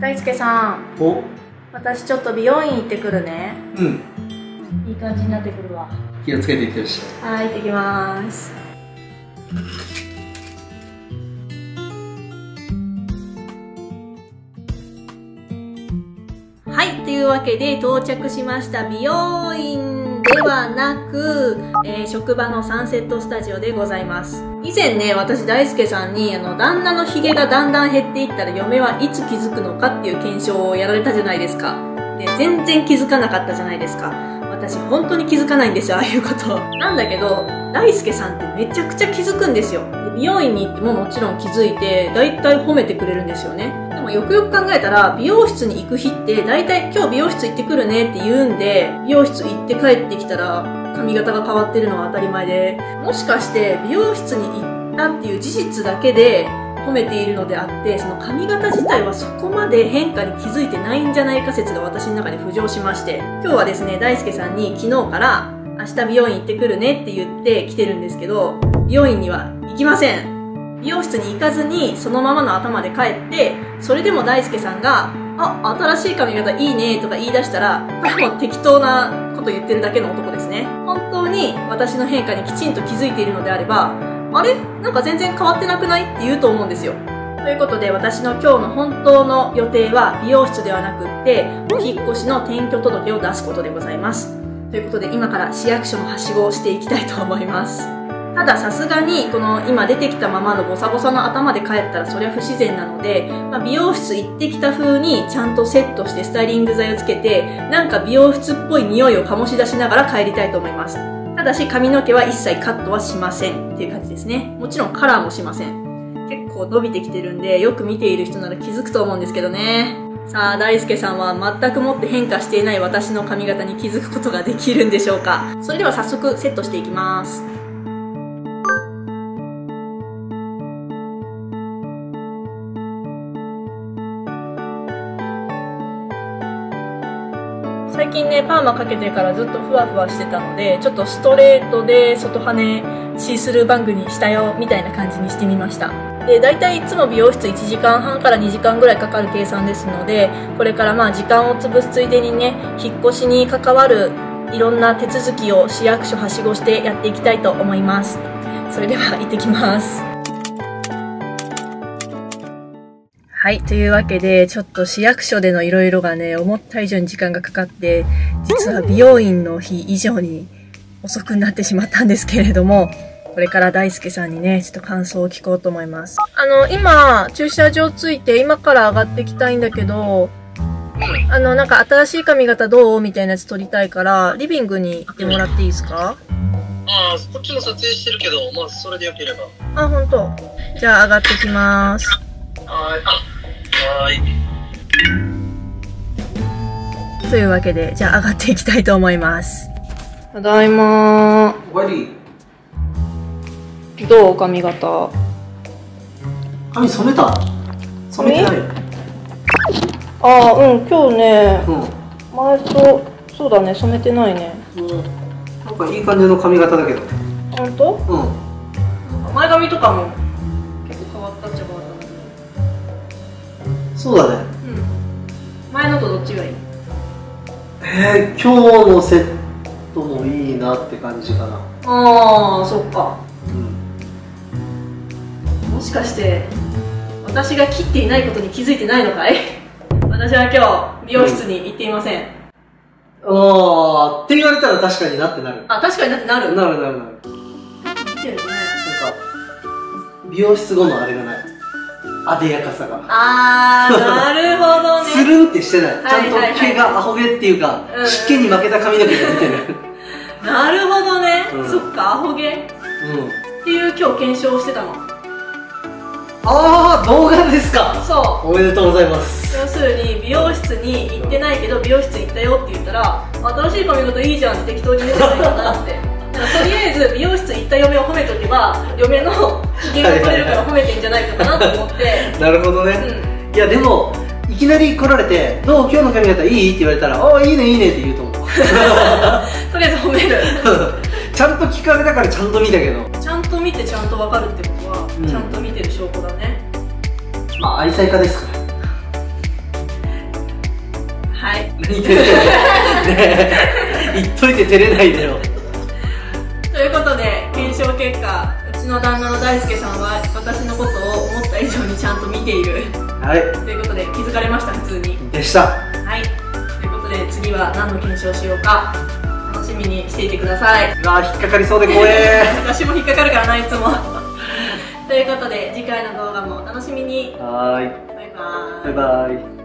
大輔さん。お？私ちょっと美容院行ってくるね。うん。いい感じになってくるわ。気をつけていってほしい。はい行ってきます。はいというわけで到着しました美容院ではなく、えー職場のサンセットスタジオでございます。以前ね私大輔さんにあの旦那のヒゲがだんだん減っていったら嫁はいつ気づくのかっていう検証をやられたじゃないですか。で全然気づかなかったじゃないですか。私本当に気づかないんですよああいうこと。なんだけど大輔さんってめちゃくちゃ気づくんですよ。で美容院に行ってももちろん気づいて大体褒めてくれるんですよね。よくよく考えたら美容室に行く日って大体今日美容室行ってくるねって言うんで美容室行って帰ってきたら髪型が変わってるのは当たり前でもしかして美容室に行ったっていう事実だけで褒めているのであってその髪型自体はそこまで変化に気づいてないんじゃないか説が私の中で浮上しまして今日はですね大輔さんに昨日から明日美容院行ってくるねって言って来てるんですけど美容院には行きません。美容室に行かずにそのままの頭で帰ってそれでも大輔さんが「あ新しい髪型いいね」とか言い出したらこれも適当なこと言ってるだけの男ですね。本当に私の変化にきちんと気づいているのであればあれ？なんか全然変わってなくない？って言うと思うんですよ。ということで私の今日の本当の予定は美容室ではなくってお引っ越しの転居届を出すことでございます。ということで今から市役所のはしごをしていきたいと思います。たださすがにこの今出てきたままのボサボサの頭で帰ったらそりゃ不自然なので、まあ美容室行ってきた風にちゃんとセットしてスタイリング剤をつけてなんか美容室っぽい匂いを醸し出しながら帰りたいと思います。ただし髪の毛は一切カットはしませんっていう感じですね。もちろんカラーもしません。結構伸びてきてるんでよく見ている人なら気づくと思うんですけどね。さあ大輔さんは全くもって変化していない私の髪型に気づくことができるんでしょうか。それでは早速セットしていきます。最近ねパーマかけてからずっとふわふわしてたのでちょっとストレートで外羽シースルーバングにしたよみたいな感じにしてみました。で大体いつも美容室1時間半から2時間ぐらいかかる計算ですのでこれからまあ時間を潰すついでにね引っ越しに関わるいろんな手続きを市役所はしごしてやっていきたいと思います。それでは行ってきます。はい。というわけで、ちょっと市役所でのいろいろがね、思った以上に時間がかかって、実は美容院の日以上に遅くなってしまったんですけれども、これから大輔さんにね、ちょっと感想を聞こうと思います。あの、今、駐車場着いて、今から上がってきたいんだけど、あの、なんか新しい髪型どうみたいなやつ撮りたいから、リビングに行ってもらっていいですか？ああ、こっちも撮影してるけど、まあ、それでよければ。あ、ほんと。じゃあ上がってきます。はーい。あ、はーい。というわけで、じゃあ上がっていきたいと思います。ただいまおかえり。どう髪型？髪染めた？染めてない。よああ、うん、今日ね、うん。前と、そうだね、染めてないね。うん。なんかいい感じの髪型だけど。ほんとうん。前髪とかもそうだねど。うん。前のとどっちがいい？えー、今日のセットもいいなって感じかなああ、そっか。うんもしかして、私が切っていないことに気づいてないのかい？私は今日、美容室に行っていません。ああって言われたら確かになってなるあ、確かになってなる。なるなるなるなんか見てるね。美容室後のあれがないあでやかさが。あー、なるほどね。つるんってしてない、はいはいはい。ちゃんと毛がアホ毛っていうか、うん。湿気に負けた髪の毛が出てるなるほどね、うん。そっかアホ毛。っうん。ていう今日検証をしてたの。ああ動画ですか。そう。おめでとうございます。要するに美容室に行ってないけど美容室行ったよって言ったら新しい髪型いいじゃんって適当に言うんじゃないかなって。とりあえず美容室行った嫁を褒めとけば嫁の機嫌が取れるから褒めてんじゃないかなと思って。なるほどね、うん。いやでもいきなり来られて「どう今日の髪型いい?」って言われたら「ああいいねいいね」って言うと思う。とりあえず褒める。ちゃんと聞かれたからちゃんと見たけど。ちゃんと見てちゃんと分かるってことは、うん。ちゃんと見てる証拠だね。まあ愛妻家ですかはい。何照れないね。え言っといて照れないでよ。ということで検証結果うちの旦那の大輔さんは私のことを思った以上にちゃんと見ている。はい。ということで気づかれました普通に。でした。はい。ということで次は何の検証をしようか。楽しみにしていてください。うわ引っかかりそうで怖え 私も引っかかるからないつも。ということで次回の動画もお楽しみに。はーい。バイバーイ。バイバイ